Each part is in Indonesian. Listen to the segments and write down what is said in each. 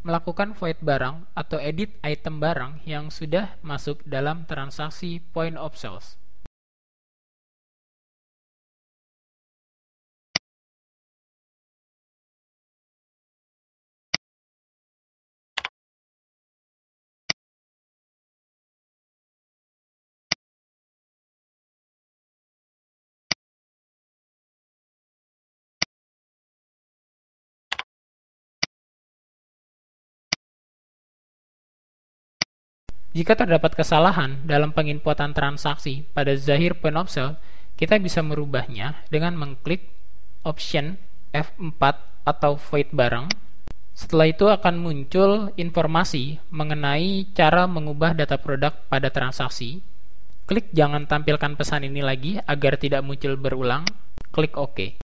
melakukan void barang atau edit item barang yang sudah masuk dalam transaksi point of sales. Jika terdapat kesalahan dalam penginputan transaksi pada Zahir Sale, kita bisa merubahnya dengan mengklik option F4 atau void barang. Setelah itu akan muncul informasi mengenai cara mengubah data produk pada transaksi. Klik jangan tampilkan pesan ini lagi agar tidak muncul berulang. Klik OK.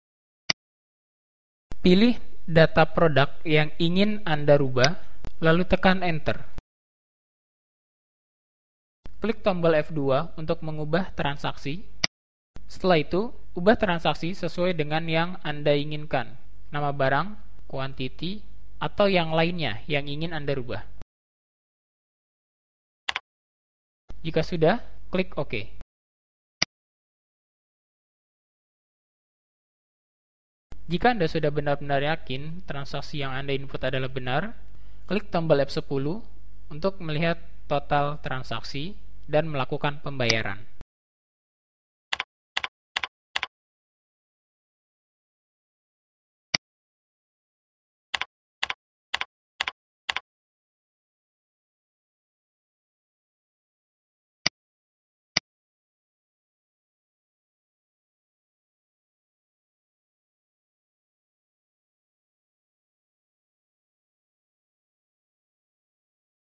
Pilih data produk yang ingin Anda rubah, lalu tekan Enter. Klik tombol F2 untuk mengubah transaksi. Setelah itu, ubah transaksi sesuai dengan yang Anda inginkan. Nama barang, quantity, atau yang lainnya yang ingin Anda rubah. Jika sudah, klik OK. Jika Anda sudah benar-benar yakin transaksi yang Anda input adalah benar, klik tombol F10 untuk melihat total transaksi dan melakukan pembayaran.